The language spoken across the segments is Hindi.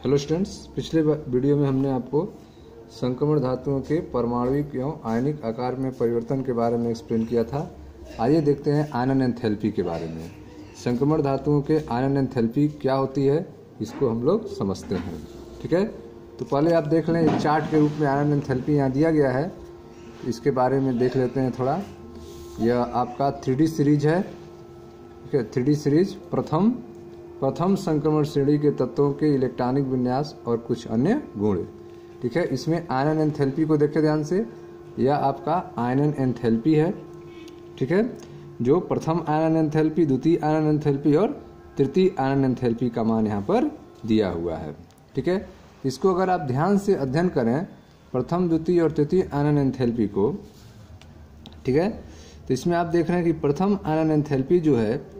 हेलो स्टूडेंट्स, पिछले वीडियो में हमने आपको संक्रमण धातुओं के परमाणुविक एवं आयनिक आकार में परिवर्तन के बारे में एक्सप्लेन किया था। आइए देखते हैं आयनन एंथैल्पी के बारे में। संक्रमण धातुओं के आयनन एंथैल्पी क्या होती है, इसको हम लोग समझते हैं। ठीक है? तो पहले आप देख लें चार्ट के रूप में आयनन एंथैल्पी यहाँ दिया गया है। इसके बारे में देख लेते हैं थोड़ा। यह आपका थ्री सीरीज़ है। ठीक है? थ्री सीरीज़ प्रथम प्रथम संक्रमण श्रेणी के तत्वों के इलेक्ट्रॉनिक विन्यास और कुछ अन्य गुण। ठीक है? इसमें आयन एंथैल्पी को देखें ध्यान से। यह आपका आयन एंथैल्पी है। ठीक है? जो प्रथम आयनन एंथैल्पी, द्वितीय आयन एंथैल्पी और तृतीय आयन एंथैल्पी का मान यहाँ पर दिया हुआ है। ठीक है? इसको अगर आप ध्यान से अध्ययन करें, प्रथम, द्वितीय और तृतीय आयनन एंथैल्पी को। ठीक है? तो इसमें आप देख रहे हैं कि प्रथम आयनन एंथैल्पी जो है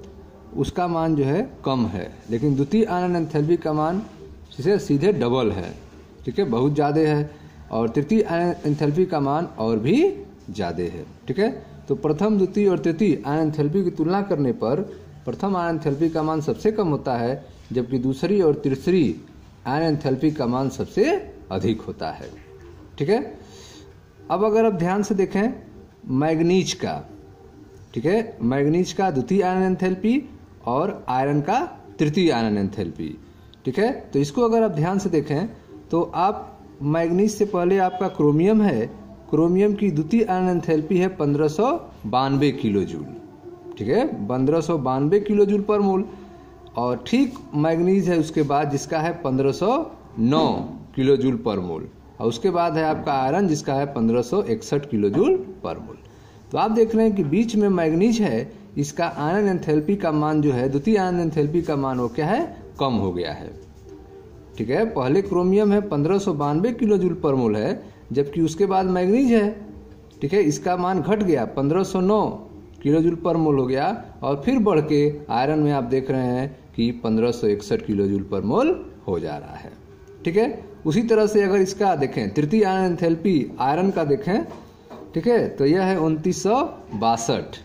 उसका मान जो है कम है। लेकिन द्वितीय आनंद एंथैल्पी का मान से सीधे डबल है। ठीक है? बहुत ज़्यादा है। और तृतीय आनंद एंथैल्पी का मान और भी ज़्यादा है। ठीक है? तो प्रथम, द्वितीय और तृतीय आनंद एंथैल्पी की तुलना करने पर प्रथम आनंद एंथैल्पी का मान सबसे कम होता है, जबकि दूसरी और तीसरी आयन एंथैल्पी का मान सबसे अधिक होता है। ठीक है? अब अगर आप ध्यान से देखें, मैग्नीज का। ठीक है? मैग्नीज का द्वितीय आयन एंथैल्पी और आयरन का तृतीय आयन एंथैल्पी। ठीक है? तो इसको अगर आप ध्यान से देखें तो आप मैग्नीज से पहले आपका क्रोमियम है। क्रोमियम की द्वितीय आयन एंथैल्पी है पंद्रह सौ बानवे किलो जूल ठीक है? पंद्रह सौ बानवे किलो जूल पर मोल। और ठीक मैग्नीज है उसके बाद जिसका है पंद्रह सौ नौ किलो जूल पर मोल। और उसके बाद है आपका आयरन जिसका है पंद्रह सौ इकसठ किलो जूल पर मोल। तो आप देख रहे हैं कि बीच में मैग्नीज है इसका आयन एंथैल्पी का मान जो है, द्वितीय आयन एंथैल्पी का मान वो क्या है? कम हो गया है। ठीक है? पहले क्रोमियम है पंद्रह सौ बानवे किलो जूल पर मोल है, जबकि उसके बाद मैग्नीज है। ठीक है? इसका मान घट गया, पंद्रह सौ नौ किलो जूल पर मोल हो गया, और फिर बढ़ के आयरन में आप देख रहे हैं कि पंद्रह सौ इकसठ किलो जूल पर मोल हो जा रहा है। ठीक है? उसी तरह से अगर इसका देखें, तृतीय आयन एंथैल्पी आयरन का देखें, ठीक है? तो यह है उनतीस सौ बासठ।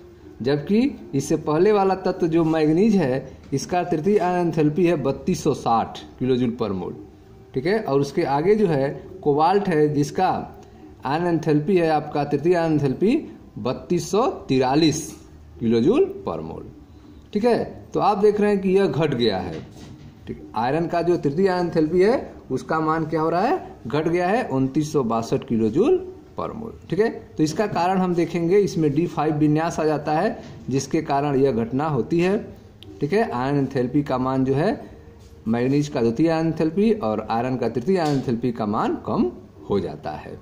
जबकि इससे पहले वाला तत्व जो मैग्नीज है, इसका तृतीय आयन एंथैल्पी है बत्तीस सौ साठ किलो जूल पर मोल। ठीक है? और उसके आगे जो है, कोबाल्ट है, जिसका आयन एंथैल्पी है, आपका तृतीय आयन एंथैल्पी बत्तीस सौ तिरालीस किलो जूल पर मोल। ठीक है? तो आप देख रहे हैं कि यह घट गया है। ठीक, आयरन का जो तृतीय आयन एंथैल्पी है, उसका मान क्या हो रहा है? घट गया है, उनतीस सौ बासठ किलो जूल पर मोल ठीक है? तो इसका कारण हम देखेंगे, इसमें डी फाइव विन्यास आ जाता है, जिसके कारण यह घटना होती है। ठीक है? आयन एंथैल्पी का मान जो है, मैग्नीज का द्वितीय आयन एंथैल्पी और आयरन का तृतीय आयन एंथैल्पी का मान कम हो जाता है।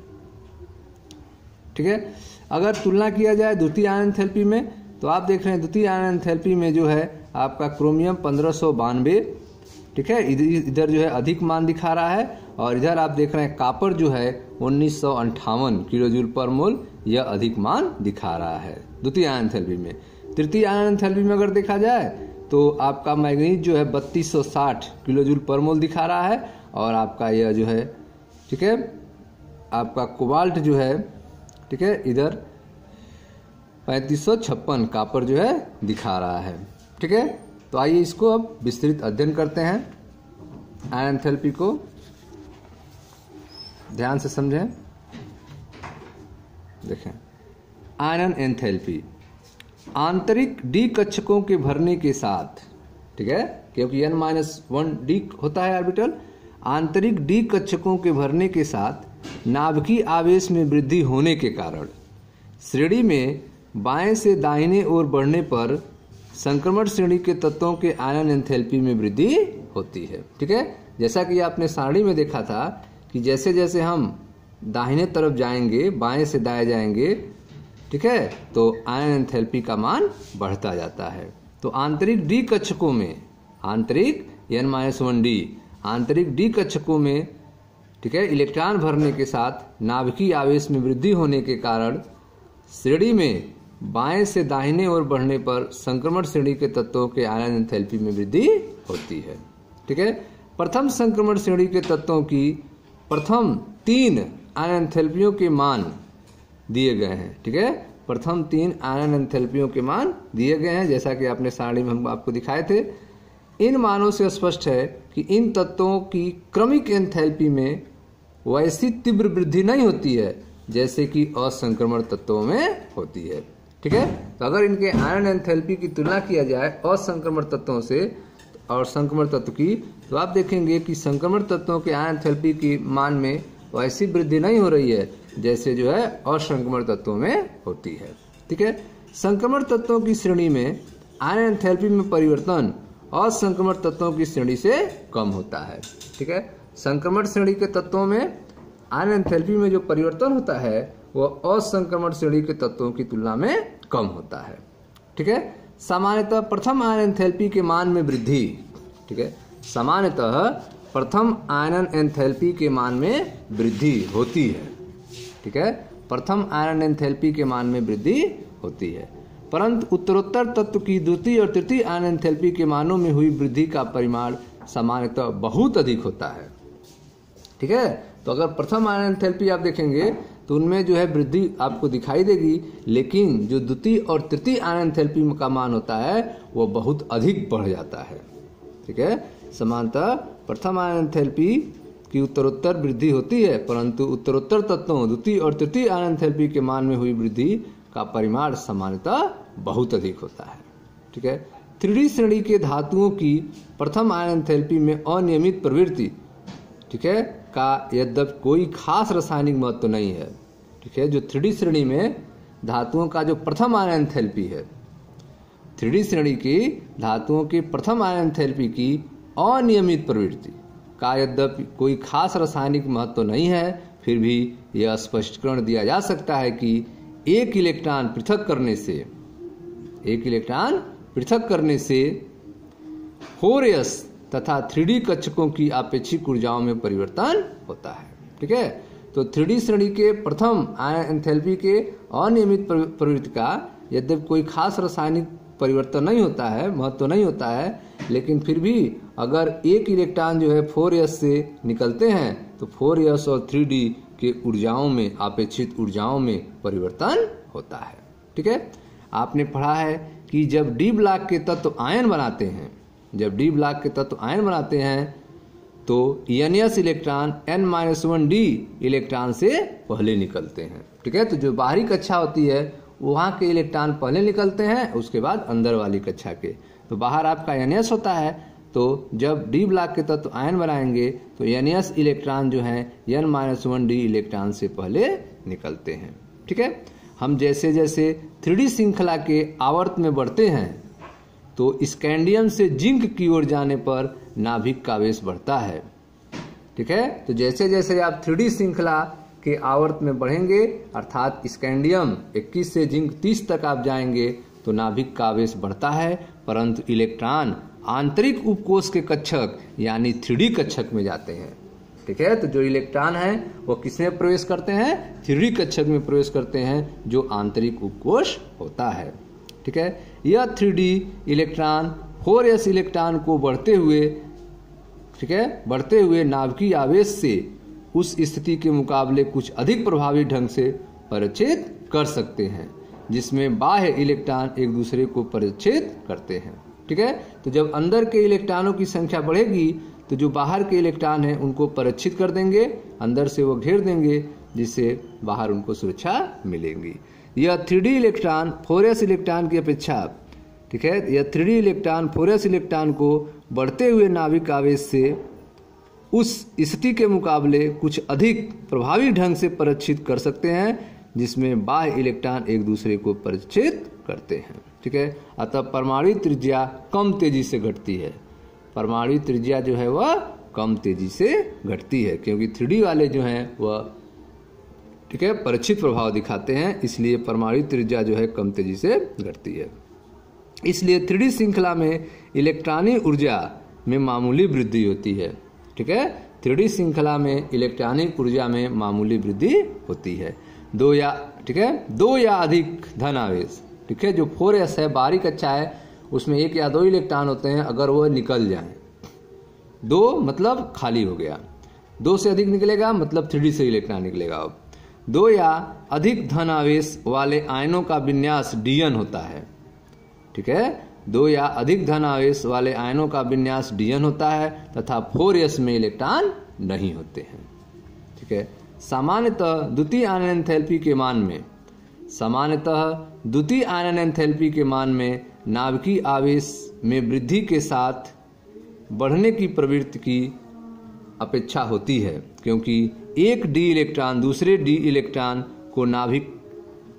ठीक है? अगर तुलना किया जाए द्वितीय आयन एंथैल्पी में तो आप देख रहे हैं द्वितीय आयन एंथैल्पी में जो है, आपका क्रोमियम पंद्रह ठीक है? इधर जो है अधिक मान दिखा रहा है। और इधर आप देख रहे हैं कापर जो है, उन्नीस किलो जूल पर मोल, यह अधिक मान दिखा रहा है। द्वितीय आयन थैल्पी में। तृतीय आयन थैल्पी में अगर देखा जाए तो आपका मैग्नीज जो है 3260 किलो जूल पर मोल दिखा रहा है, और आपका यह जो है, ठीक है, आपका कोबाल्ट जो है, ठीक है, इधर पैंतीस कापर जो है, दिखा रहा है, ठीक है। तो आइए इसको अब विस्तृत अध्ययन करते हैं, आयन थेरेपी को। ध्यान से समझें। देखें। Ion enthalpy. आंतरिक डी कक्षकों के भरने के साथ, ठीक है? क्योंकि एन माइनस वन डी होता है ऑर्बिटल। आंतरिक डी कक्षकों के भरने के साथ, नाभिकीय आवेश में वृद्धि होने के कारण, श्रेणी में बाएँ से दाहिने ओर बढ़ने पर संक्रमण श्रेणी के तत्वों के आयन एंथैल्पी में वृद्धि होती है, ठीक है? जैसा कि आपने सारणी में देखा था कि जैसे जैसे हम दाहिने तरफ़ जाएँगे, बाएँ से दाएँ जाएँगे, ठीक है? तो आयन एंथैल्पी का मान बढ़ता जाता है। तो आंतरिक डी कक्षकों में, आंतरिक एन माइनस वन डी, आंतरिक डी कक्षकों में, ठीक है, इलेक्ट्रॉन भरने के साथ नाभिकीय आवेश में वृद्धि होने के कारण श्रेणी में बाएँ से दाहिने ओर बढ़ने पर संक्रमण श्रेणी के तत्वों के आयन एंथैल्पी में वृद्धि होती है, ठीक है? प्रथम संक्रमण श्रेणी के तत्वों की प्रथम तीन आयन एंथैल्पियों के मान दिए गए हैं, ठीक है? प्रथम तीन आयन एंथैल्पियों के मान दिए गए हैं, जैसा कि आपने सारणी में हम आपको दिखाए थे। इन मानों से स्पष्ट है कि इन तत्वों की क्रमिक एंथैल्पी में वैसी तीव्र वृद्धि नहीं होती है, जैसे कि असंक्रमण तत्वों में होती है, ठीक है? तो अगर इनके आयन एंथैल्पी की तुलना किया जाए असंक्रमण तत्वों से और संक्रमण तत्व की तो आप देखेंगे कि संक्रमण तत्वों के आयन एंथैल्पी की मान में वैसी वृद्धि नहीं हो रही है, जैसे जो है असंक्रमण तत्वों में होती है। ठीक है? संक्रमण तत्वों की श्रेणी में आयन एंथैल्पी में परिवर्तन असंक्रमण तत्वों की श्रेणी से कम होता है। ठीक है? संक्रमण श्रेणी के तत्वों में आयन एंथैल्पी में जो परिवर्तन होता है वह असंक्रमण श्रेणी के तत्वों की तुलना में कम होता है। ठीक है? सामान्यतः प्रथम आयन एंथैल्पी के मान में वृद्धि। ठीक है? सामान्यतः प्रथम आयन एंथैल्पी के मान में वृद्धि होती है। ठीक है? प्रथम आयन एंथैल्पी के मान में वृद्धि होती है। परंतु उत्तरोत्तर तत्व की द्वितीय और तृतीय आयन एंथैल्पी के मानों में हुई वृद्धि का परिमाण सामान्यतः बहुत अधिक होता है। ठीक है? तो अगर प्रथम आयन एंथैल्पी आप देखेंगे तो उनमें जो है वृद्धि आपको दिखाई देगी, लेकिन जो द्वितीय और तृतीय आयन एंथैल्पी का मान होता है वह बहुत अधिक बढ़ जाता है। ठीक है? समानतः प्रथम आयन एंथैल्पी की उत्तरोत्तर वृद्धि होती है, परंतु उत्तरोत्तर तत्वों, द्वितीय और तृतीय आयन एंथैल्पी के मान में हुई वृद्धि का परिमाण सामान्यतः बहुत अधिक होता है। ठीक है? थ्री श्रेणी के धातुओं की प्रथम आयन एंथैल्पी में अनियमित प्रवृत्ति, ठीक है, का यद्यप कोई खास रासायनिक महत्व तो नहीं है। ठीक है? जो थ्री श्रेणी में धातुओं का जो प्रथम आयन एंथैल्पी है थ्री श्रेणी की धातुओं की प्रथम आयन एंथैल्पी की अनियमित प्रवृत्ति। का यद्यपि कोई खास रासायनिक महत्व तो नहीं है, फिर भी यह स्पष्टीकरण दिया जा सकता है कि एक इलेक्ट्रॉन पृथक करने से, एक इलेक्ट्रॉन पृथक करने से फोर एस तथा थ्री कक्षकों की अपेक्षिक ऊर्जाओं में परिवर्तन होता है। ठीक है? तो थ्री श्रेणी के प्रथम एंथैल्पी के अनियमित प्रवृत्ति का यद्यपि कोई खास रासायनिक परिवर्तन नहीं होता है, महत्व तो नहीं होता है, लेकिन फिर भी अगर एक इलेक्ट्रॉन जो है फोर एस से निकलते हैं तो फोर एस और थ्री डी के ऊर्जाओं में अपेक्षित ऊर्जाओं में परिवर्तन होता है। ठीक है? आपने पढ़ा है कि जब डी ब्लॉक के तत्व आयन बनाते हैं, जब डी ब्लॉक के तत्व आयन बनाते हैं तो N S electron N minus one D electron से पहले निकलते हैं। ठीक है? तो जो बाहरी कक्षा होती है, वहाँ के इलेक्ट्रॉन पहले निकलते हैं, उसके बाद अंदर वाली कक्षा के। तो बाहर आपका एन एस होता है तो जब डी ब्लॉक के तत्व आयन बनाएँगे तो एन एस इलेक्ट्रॉन जो है N minus one D electron से पहले निकलते हैं। ठीक है? हम जैसे जैसे थ्री श्रृंखला के आवर्त में बढ़ते हैं तो स्कैंडियम से जिंक की ओर जाने पर नाभिक का आवेश बढ़ता है। ठीक है? तो जैसे जैसे आप थ्री श्रृंखला के आवर्त में बढ़ेंगे, अर्थात स्कैंडियम 21 से जिंक 30 तक आप जाएँगे तो नाभिक का आवेश बढ़ता है, परंतु इलेक्ट्रॉन आंतरिक उपकोष के कक्षक, यानी थ्री कक्षक में जाते हैं। ठीक है? तो जो इलेक्ट्रॉन है, वो किसमें प्रवेश करते हैं? थ्री कक्षक में प्रवेश करते हैं, जो आंतरिक उपकोष होता है। ठीक है? यह three electron four S electron को बढ़ते हुए, ठीक है? बढ़ते हुए नाभिकीय आवेश से उस स्थिति के मुकाबले कुछ अधिक प्रभावी ढंग से परिचित कर सकते हैं, जिसमें बाह्य इलेक्ट्रॉन एक दूसरे को परिचित करते हैं। ठीक है? तो जब अंदर के इलेक्ट्रॉनों की संख्या बढ़ेगी तो जो बाहर के इलेक्ट्रॉन हैं, उनको परिचित कर देंगे, अंदर से वो घेर देंगे, जिससे बाहर उनको सुरक्षा मिलेगी। यह थ्री इलेक्ट्रॉन फोरस इलेक्ट्रॉन की अपेक्षा, ठीक है? यह थ्री इलेक्ट्रॉन फोरस इलेक्ट्रॉन को बढ़ते हुए नाभिक आवेश से उस स्थिति के मुकाबले कुछ अधिक प्रभावी ढंग से परिचित कर सकते हैं जिसमें बाह्य इलेक्ट्रॉन एक दूसरे को परिचित करते हैं। ठीक है? अतः परमाणु त्रिज्या कम तेज़ी से घटती है। परमाणु त्रिज्या जो है वह कम तेज़ी से घटती है, क्योंकि थ्री वाले जो हैं वह, ठीक है, परिचित प्रभाव दिखाते हैं, इसलिए परमाणु त्रिज्या जो है कम तेज़ी से घटती है। इसलिए थ्री श्रृंखला में इलेक्ट्रॉनिक ऊर्जा में मामूली वृद्धि होती है। ठीक है? थ्री श्रृंखला में इलेक्ट्रॉनिक ऊर्जा में मामूली वृद्धि होती है। दो या, ठीक है? दो या अधिक धन आवेश ठीक है? जो फोर एस है बाहरी कक्षा है, उसमें एक या दो इलेक्ट्रॉन होते हैं, अगर वह निकल जाए। दो मतलब खाली हो गया। दो से अधिक निकलेगा मतलब थ्री से इलेक्ट्रॉन निकलेगा अब। दो या अधिक धन आवेश वाले आयनों का विन्यास डीएन होता है, ठीक है? दो या अधिक धन आवेश वाले आयनों का विन्यास डीएन होता है, तथा फोर एस में इलेक्ट्रॉन नहीं होते हैं, ठीक है? सामान्यतः द्वितीय आयन एंथैल्पी के मान में, सामान्यतः द्वितीय आयन एंथैल्पी के मान में नाभिकीय आवेश में वृद्धि के साथ बढ़ने की प्रवृत्ति की अपेक्षा होती है, क्योंकि एक डी इलेक्ट्रॉन दूसरे डी इलेक्ट्रॉन को नाभिक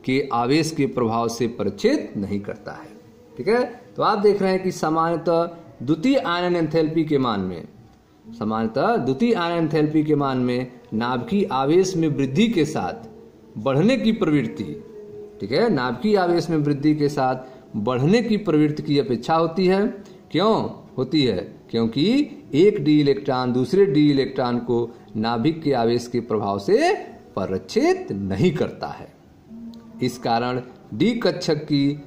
के आवेश के प्रभाव से परिचित नहीं करता है। ठीक है? तो आप देख रहे हैं कि सामान्यतः द्वितीय आयन एंथैल्पी के मान में सामान्यतः द्वितीय आयन एंथैल्पी के मान में नाभिकीय आवेश में वृद्धि के साथ बढ़ने की प्रवृत्ति, ठीक है? नाभिकीय आवेश में वृद्धि के साथ बढ़ने की प्रवृत्ति की अपेक्षा होती है। क्यों होती है? क्योंकि एक डी इलेक्ट्रॉन दूसरे डी इलेक्ट्रॉन को नाभिक के आवेश के प्रभाव से परिचित नहीं करता है। इस कारण डी कक्षक की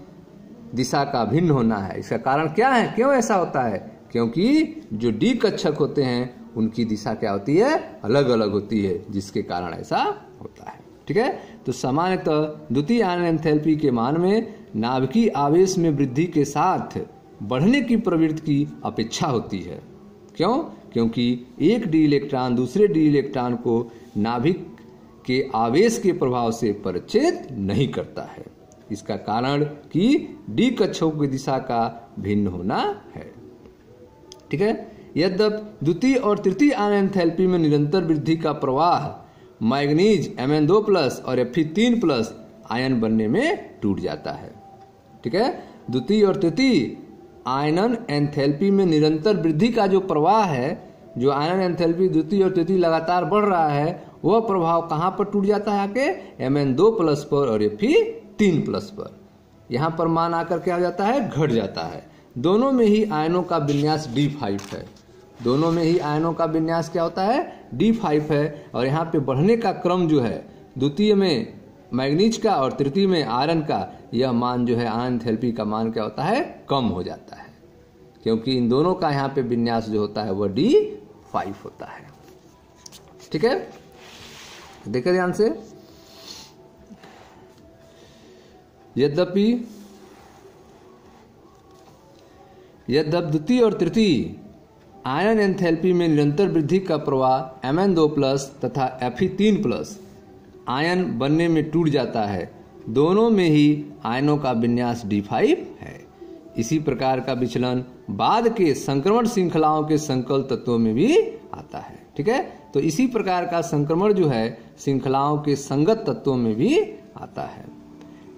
दिशा का भिन्न होना है। इसका कारण क्या है? क्यों ऐसा होता है? क्योंकि जो डी कक्षक होते हैं, उनकी दिशा क्या होती है? अलग अलग होती है, जिसके कारण ऐसा होता है। ठीक है? तो सामान्यतः द्वितीय आयन एंथैल्पी के मान में नाभिकीय आवेश में वृद्धि के साथ बढ़ने की प्रवृत्ति की अपेक्षा होती है। क्यों? क्योंकि एक डी इलेक्ट्रॉन दूसरे डी इलेक्ट्रॉन को नाभिक के आवेश के प्रभाव से परिचित नहीं करता है। इसका कारण कि डी कक्षों की दिशा का भिन्न होना है। ठीक है? यद्यप द्वितीय और तृतीय आयन थैल्पी में निरंतर वृद्धि का प्रवाह मैग्नीज एम एन दो प्लस और एफ़ तीन प्लस आयन बनने में टूट जाता है। ठीक है? द्वितीय और तृतीय आयनन एंथैल्पी में निरंतर वृद्धि का जो प्रवाह है, जो आयनन एंथैल्पी द्वितीय और तृतीय लगातार बढ़ रहा है, वह प्रभाव कहाँ पर टूट जाता है आके एम एन दो प्लस पर और एफ़ तीन प्लस पर। यहाँ पर मान आकर क्या हो जाता है? घट जाता है। दोनों में ही आयनों का विन्यास डी फाइव है। दोनों में ही आयनों का विन्यास क्या होता है? डी फाइव है। और यहाँ पे बढ़ने का क्रम जो है, द्वितीय में मैग्नीज का और तृतीय में आयरन का, यह मान जो है आयन थेरेपी का मान क्या होता है? कम हो जाता है। क्योंकि इन दोनों का यहाँ पे विन्यास जो होता है, वह डी फाइव होता है। ठीक है? देखे ध्यान से। यद्यपि यद्यप द्वितीय और तृतीय। आयन एंथैल्पी में निरंतर वृद्धि का प्रवाह एम एन दो प्लस तथा एफ़ ई तीन प्लस। आयन बनने में टूट जाता है। दोनों में ही आयनों का विन्यास डी फाइव है। इसी प्रकार का विचलन बाद के संक्रमण श्रृंखलाओं के संकल तत्वों में भी आता है। ठीक है? तो इसी प्रकार का संक्रमण जो है, श्रृंखलाओं के संगत तत्वों में भी आता है।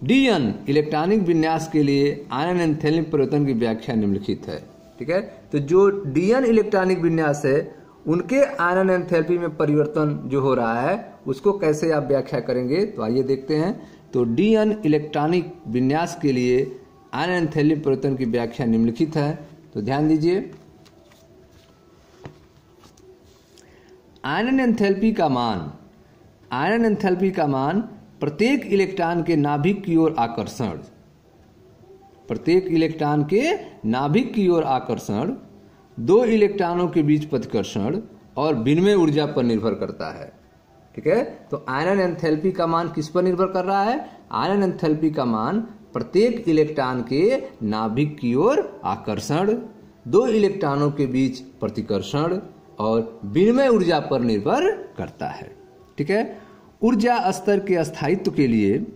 डीएन इलेक्ट्रॉनिक विन्यास के लिए आयन एंथेलिक परिवर्तन की व्याख्या निम्नलिखित है, ठीक है? तो जो डीएन इलेक्ट्रॉनिक विन्यास है, उनके आयन एंथैल्पी में परिवर्तन जो हो रहा है, उसको कैसे आप व्याख्या करेंगे? तो आइए देखते हैं। तो डी एन इलेक्ट्रॉनिक विन्यास के लिए आयन एंथैल्पी परिवर्तन की व्याख्या निम्नलिखित है। तो ध्यान दीजिए। आयन एंथैल्पी का मान आयन एंथैल्पी का मान प्रत्येक इलेक्ट्रॉन के नाभिक की ओर आकर्षण। प्रत्येक इलेक्ट्रॉन के नाभिक की ओर आकर्षण, दो इलेक्ट्रॉनों के बीच प्रतिकर्षण और विनिमय ऊर्जा पर निर्भर करता है। ठीक है? तो आयरन एंथैल्पी का मान किस पर निर्भर कर रहा है? आयरन एंथैल्पी का मान प्रत्येक इलेक्ट्रॉन के नाभिक की ओर आकर्षण, दो इलेक्ट्रॉनों के बीच प्रतिकर्षण और विनिमय ऊर्जा पर निर्भर करता है। ठीक है? ऊर्जा स्तर के अस्थायित्व के लिए,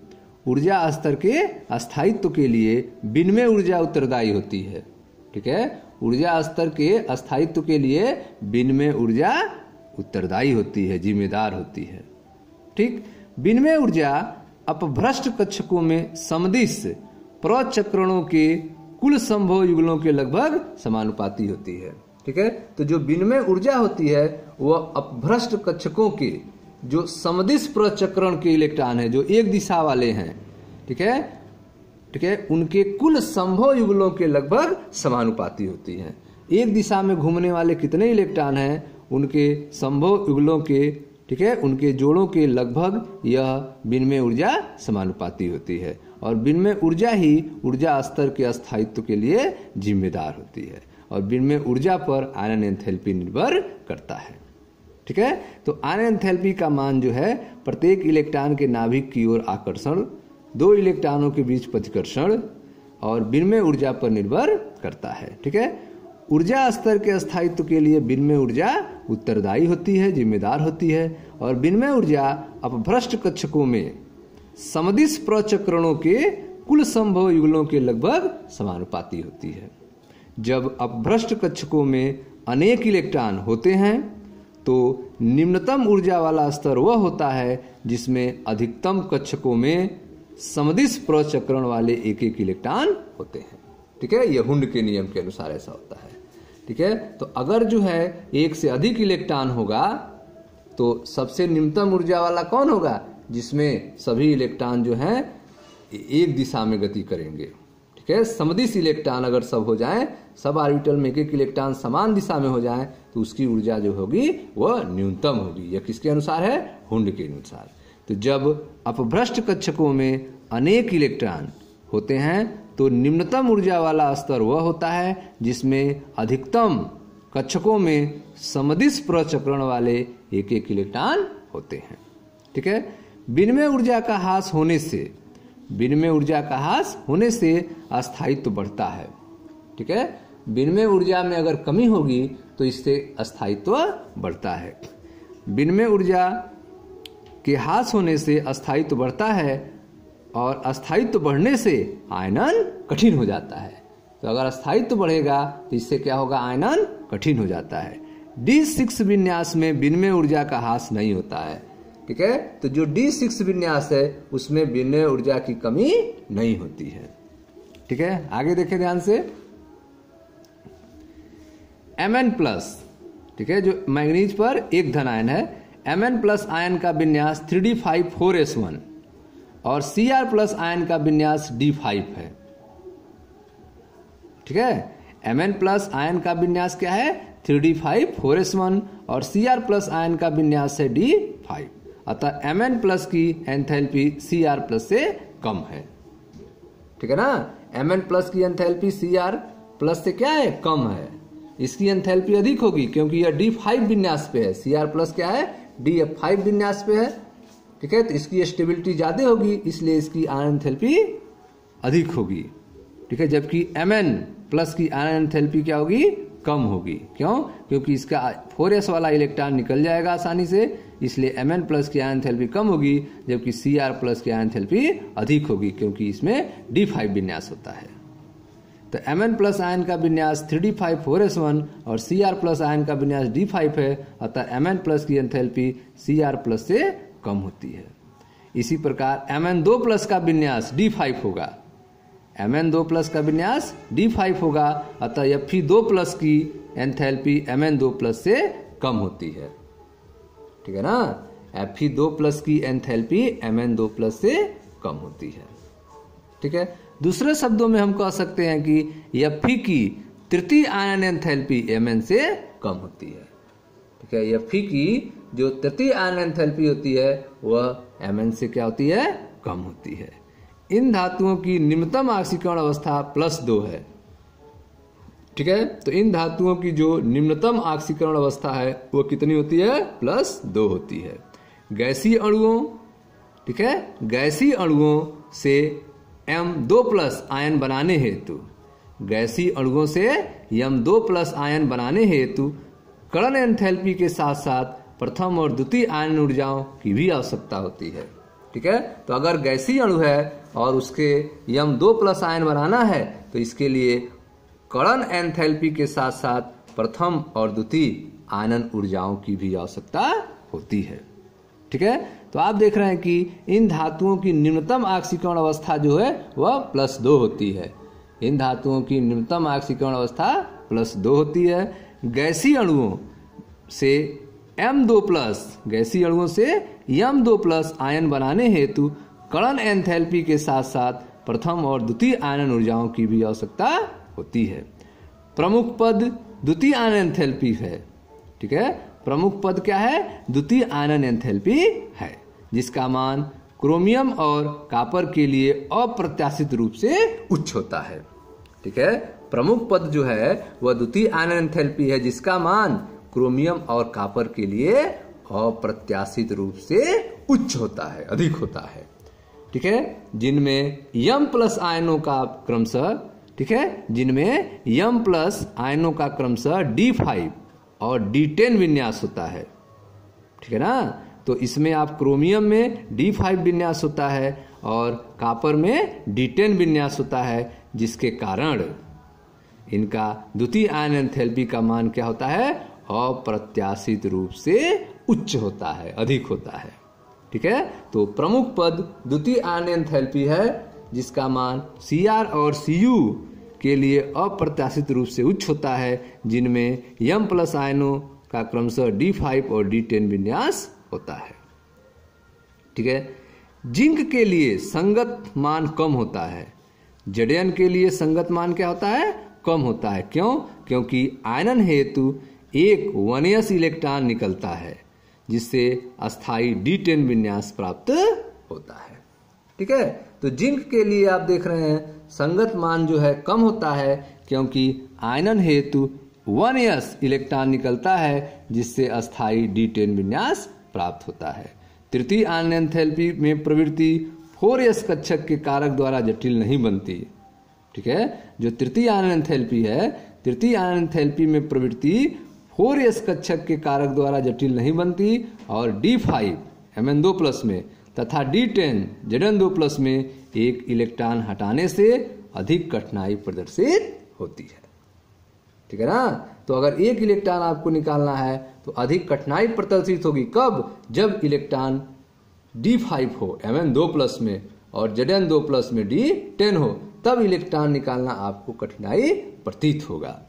ऊर्जा स्तर के अस्थायित्व के लिए विनिमय ऊर्जा उत्तरदायी होती है। ठीक है? ऊर्जा स्तर के अस्थायित्व के लिए विनिमय ऊर्जा उत्तरदायी होती है, जिम्मेदार होती है। ठीक? विनिमय ऊर्जा अपभ्रष्ट कक्षकों में समदिश प्रचक्रणों के कुल संभव युगलों के लगभग समानुपाती होती है। ठीक है? तो जो विनिमय ऊर्जा होती है वह अपभ्रष्ट कक्षकों के जो समदिश प्रचक्रण के इलेक्ट्रॉन है, जो एक दिशा वाले हैं, ठीक है? ठीक है? उनके कुल संभव युगलों के लगभग समानुपाती होती हैं। एक दिशा में घूमने वाले कितने इलेक्ट्रॉन हैं, उनके संभव युगलों के, ठीक है? उनके जोड़ों के लगभग यह विनिमय ऊर्जा समानुपाती होती है। और विनिमय ऊर्जा ही ऊर्जा स्तर के अस्थायित्व के लिए जिम्मेदार होती है। और विनिमय ऊर्जा पर आयरन एंथैल्पी निर्भर करता है। ठीक है? तो आयरन एंथैल्पी का मान जो है, प्रत्येक इलेक्ट्रॉन के नाभिक की ओर आकर्षण, दो इलेक्ट्रॉनों के बीच प्रतिकर्षण और विनिमय ऊर्जा पर निर्भर करता है, ठीक है? ऊर्जा स्तर के स्थायित्व के लिए विनिमय ऊर्जा उत्तरदायी होती है, जिम्मेदार होती है और विनिमय ऊर्जा अपभ्रष्ट कक्षकों में समदिश प्रचक्रणों के कुल संभव युगलों के लगभग समानुपाती होती है। जब अपभ्रष्ट कक्षकों में अनेक इलेक्ट्रॉन होते हैं तो निम्नतम ऊर्जा वाला स्तर वह होता है जिसमें अधिकतम कक्षकों में समदिश प्रचक्रण वाले एक एक इलेक्ट्रॉन होते हैं। ठीक है? यह हुंड के नियम के अनुसार ऐसा होता है। ठीक है? तो अगर जो है एक से अधिक इलेक्ट्रॉन होगा तो सबसे निम्नतम ऊर्जा वाला कौन होगा? जिसमें सभी इलेक्ट्रॉन जो हैं एक दिशा में गति करेंगे। है? समदिश इलेक्ट्रॉन अगर सब हो जाए, सब ऑर्बिटल में एक एक इलेक्ट्रॉन समान दिशा में हो जाए तो उसकी ऊर्जा जो होगी, वह न्यूनतम होगी। यह किसके अनुसार है? हुंड के अनुसार। तो जब अपभ्रष्ट कक्षकों में अनेक इलेक्ट्रॉन होते हैं तो निम्नतम ऊर्जा वाला स्तर वह होता है, जिसमें अधिकतम कक्षकों में समदिश प्रचक्रण वाले एक एक इलेक्ट्रॉन होते हैं। ठीक है? विनिमय ऊर्जा का हास होने से विनिमय ऊर्जा का हास होने से अस्थायित्व तो बढ़ता है। ठीक है? विनिमय ऊर्जा में अगर कमी होगी तो इससे अस्थायित्व तो बढ़ता है। विनिमय ऊर्जा के हास होने से अस्थायित्व तो बढ़ता है और अस्थायित्व तो बढ़ने से आयनन कठिन हो जाता है। तो अगर अस्थायित्व तो बढ़ेगा तो इससे क्या होगा? आयनन कठिन हो जाता है। डी सिक्स विन्यास में विनिमय ऊर्जा का हास नहीं होता है। ठीक है? तो जो डी सिक्स विन्यास है, उसमें विनय ऊर्जा की कमी नहीं होती है। ठीक है? आगे देखें ध्यान से। एम एन प्लस ठीक है? जो मैग्नीज पर एक धन आयन है। एम एन प्लस आयन का विन्यास three D five four S one और सी आर प्लस आयन का विन्यास डी फाइव है। ठीक है? एम एन प्लस आयन का विन्यास क्या है? Three D five four S one और सी आर प्लस आयन का विन्यास है डी फाइव अतः एम एन प्लस की एंथैल्पी सी आर प्लस से कम है। ठीक है ना? एम एन प्लस की एंथैल्पी सी आर प्लस से क्या है? कम है। इसकी एंथैल्पी अधिक होगी क्योंकि यह डी फाइव विन्यास पे है। सी आर प्लस क्या है? डी एफ़ फाइव विन्यास पे है। ठीक है? तो इसकी स्टेबिलिटी ज़्यादा होगी, इसलिए इसकी आयन एंथैल्पी अधिक होगी। ठीक है? जबकि एम एन प्लस की आयन एंथैल्पी क्या होगी? कम होगी। क्यों? क्योंकि इसका फोर एस वाला इलेक्ट्रॉन निकल जाएगा आसानी से। इसलिए एम एन प्लस की आयन थेल्पी कम होगी, जबकि सी आर प्लस की आयन थेल्पी अधिक होगी, क्योंकि इसमें डी फाइव विन्यास होता है। तो एम एन प्लस आयन का विन्यास three D five four S one और सी आर प्लस आयन का विन्यास डी फाइव है, अतः एम एन प्लस की एंथैल्पी सी आर प्लस से कम होती है। इसी प्रकार एम एन दो प्लस का विन्यास डी फाइव होगा। एम एन दो प्लस का विन्यास डी फाइव होगा, अतः एफ़ दो प्लस की एंथैल्पी एम एन दो प्लस से कम होती है। ठीक है ना? एफ़ दो प्लस की एंथैल्पी एम एन दो प्लस से कम होती है। ठीक है? दूसरे शब्दों में हम कह सकते हैं कि एफ़ की तृतीय आयन एंथैल्पी एम एन से कम होती है। ठीक है? एफ़ की जो तृतीय आयन एंथैल्पी होती है, वह एम एन से क्या होती है? कम होती है। इन धातुओं की निम्नतम आक्सीकरण अवस्था प्लस दो है। ठीक है? तो इन धातुओं की जो निम्नतम आक्सीकरण अवस्था है, वो कितनी होती है? प्लस दो होती है। गैसीय अणुओं, ठीक है? गैसीय अणुओं से एम दो प्लस आयन बनाने हेतु, गैसीय अणुओं से यम दो प्लस आयन बनाने हेतु कड़न एंथैल्पी के साथ साथ प्रथम और द्वितीय आयन ऊर्जाओं की भी आवश्यकता होती है। ठीक है? तो अगर गैसीय अणु है और उसके यम दो प्लस आयन बनाना है तो इसके लिए कड़न एंथैल्पी के साथ साथ प्रथम और द्वितीय आनंद ऊर्जाओं की भी आवश्यकता होती है। ठीक है? तो आप देख रहे हैं कि इन धातुओं की निम्नतम आक्सीकरण अवस्था जो है, वह प्लस दो होती है। इन धातुओं की निम्नतम आक्सीकरण अवस्था प्लस दो होती है। गैसी अणुओं से एम दो प्लस गैसी अणुओं से यम दो प्लस आयन बनाने हेतु कड़न एंथैल्पी के साथ साथ प्रथम और द्वितीय आयन ऊर्जाओं की भी आवश्यकता होती है। प्रमुख पद द्वितीय आनंद एंथैल्पी है। ठीक है? प्रमुख पद क्या है? द्वितीय आनंद एंथैल्पी है, जिसका मान क्रोमियम और कापर के लिए अप्रत्याशित रूप से उच्च होता है। ठीक है? प्रमुख पद जो है, वह द्वितीय आनंद एंथैल्पी है, जिसका मान क्रोमियम और कापर के लिए अप्रत्याशित रूप से उच्च होता है, अधिक होता है। ठीक है? जिनमें यम प्लस आयनों का क्रमशः ठीक है? जिनमें यम प्लस आयनों का क्रमशः डी फाइव और डी टेन विन्यास होता है। ठीक है ना? तो इसमें आप क्रोमियम में डी फाइव विन्यास होता है और कापर में डी टेन विन्यास होता है, जिसके कारण इनका द्वितीय आयन एंथैल्पी का मान क्या होता है? अप्रत्याशित रूप से उच्च होता है, अधिक होता है। ठीक है? तो प्रमुख पद द्वितीय आयन एंथैल्पी है जिसका मान सी आर और सी यू के लिए अप्रत्याशित रूप से उच्च होता है, जिनमें यम प्लस आयनों का क्रमशः डी फाइव और डी टेन विन्यास होता है। ठीक है? जिंक के लिए संगत मान कम होता है। जडियन के लिए संगत मान क्या होता है? कम होता है। क्यों? क्योंकि आयनन हेतु एक वनयस इलेक्ट्रॉन निकलता है, जिससे अस्थाई डी टेन विन्यास प्राप्त होता है। ठीक है? तो जिंक के लिए आप देख रहे हैं, संगत मान जो है कम होता है, क्योंकि आयनन हेतु वन एस इलेक्ट्रॉन निकलता है, जिससे अस्थाई डी टेन विन्यास प्राप्त होता है। तृतीय आयन एंथैल्पी में प्रवृत्ति फोर एस कक्षक के कारक द्वारा जटिल नहीं बनती। ठीक है? जो तृतीय आयन एंथैल्पी है, तृतीय आयन एंथैल्पी में प्रवृत्ति फोर एस कक्षक के कारक द्वारा जटिल नहीं बनती, और डी फाइव एम एन दो प्लस में तथा डी टेन जेड एन दो प्लस में एक इलेक्ट्रॉन हटाने से अधिक कठिनाई प्रदर्शित होती है। ठीक है ना? तो अगर एक इलेक्ट्रॉन आपको निकालना है तो अधिक कठिनाई प्रदर्शित होगी। कब? जब इलेक्ट्रॉन डी फाइव हो एम एन दो प्लस में, और जेड एन दो प्लस में डी टेन हो, तब इलेक्ट्रॉन निकालना आपको कठिनाई प्रतीत होगा।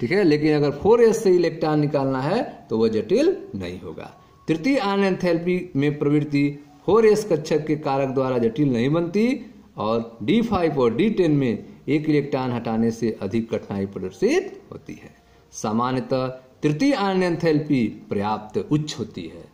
ठीक है? लेकिन अगर फोर एस से इलेक्ट्रॉन निकालना है तो वह जटिल नहीं होगा। तृतीय आयन एंथैल्पी में प्रवृत्ति फोर एस कक्षक के कारक द्वारा जटिल नहीं बनती और डी फाइव और डी टेन में एक इलेक्ट्रॉन हटाने से अधिक कठिनाई प्रदर्शित होती है। सामान्यतः तृतीय आयन एंथैल्पी पर्याप्त उच्च होती है।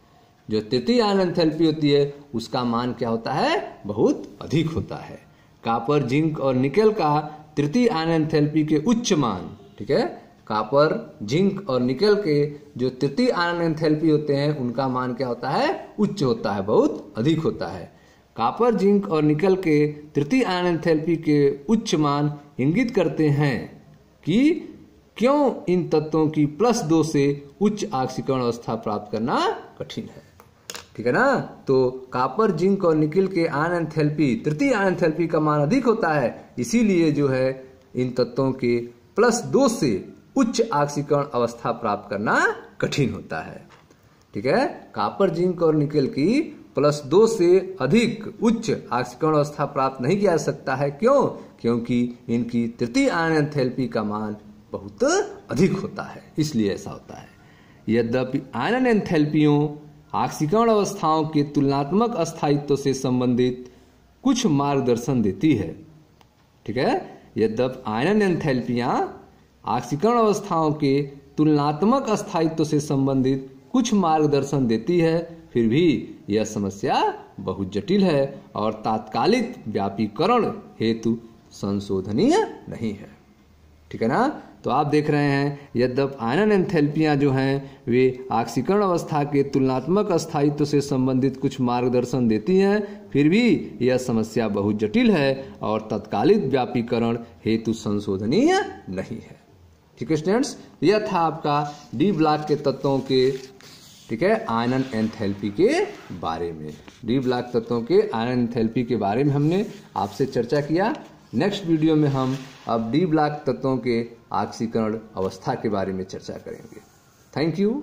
जो तृतीय आयन एंथैल्पी होती है, उसका मान क्या होता है? बहुत अधिक होता है। कापर, जिंक और निकल का तृतीय आयन एंथैल्पी के उच्च मान, ठीक है? कापर, जिंक और निकल के जो तृतीय आयन एंथैल्पी होते हैं, उनका मान क्या होता है? उच्च होता है, बहुत अधिक होता है। कापर, जिंक और निकल के तृतीय आयन एंथैल्पी के उच्च मान इंगित करते हैं कि क्यों इन तत्वों की प्लस दो से उच्च ऑक्सीकरण अवस्था प्राप्त करना कठिन है। ठीक है ना? तो कापर, जिंक और निकिल के आयन एंथैल्पी तृतीय आयन एंथैल्पी का मान अधिक होता है, इसीलिए जो है इन तत्वों के प्लस दो से उच्च ऑक्सीकरण अवस्था प्राप्त करना कठिन होता है। ठीक है? कापर जिंक और निकल की, प्लस दो से अधिक उच्च ऑक्सीकरण अवस्था प्राप्त नहीं किया जा सकता है। क्यों? क्योंकि इनकी तृतीय आयन थेरेपी का मान बहुत अधिक होता है, इसलिए ऐसा होता है। यद्यपि आयन एंथैल्पियों ऑक्सीकरण अवस्थाओं के तुलनात्मक अस्थायित्व से संबंधित कुछ मार्गदर्शन देती है। ठीक है? यद्यप आयन एंथैल्पियाँ ऑक्सीकरण अवस्थाओं के तुलनात्मक अस्थायित्व से संबंधित कुछ मार्गदर्शन देती है, फिर भी यह समस्या बहुत जटिल है और तात्कालिक व्यापीकरण हेतु संशोधनीय नहीं है। ठीक है ना? तो आप देख रहे हैं, यद्यप आयनन एंथैल्पियाँ जो हैं, वे ऑक्सीकरण अवस्था के तुलनात्मक अस्थायित्व से संबंधित कुछ मार्गदर्शन देती हैं, फिर भी यह समस्या बहुत जटिल है और तत्कालिक व्यापीकरण हेतु संशोधनीय नहीं है। ठीक है स्टूडेंट्स यह था आपका डी ब्लॉक के तत्वों के, ठीक है आयनन एंथैल्पी के बारे में। डी ब्लॉक तत्वों के आयनन एंथैल्पी के बारे में हमने आपसे चर्चा किया। नेक्स्ट वीडियो में हम अब डी ब्लॉक तत्वों के ऑक्सीकरण अवस्था के बारे में चर्चा करेंगे। Thank you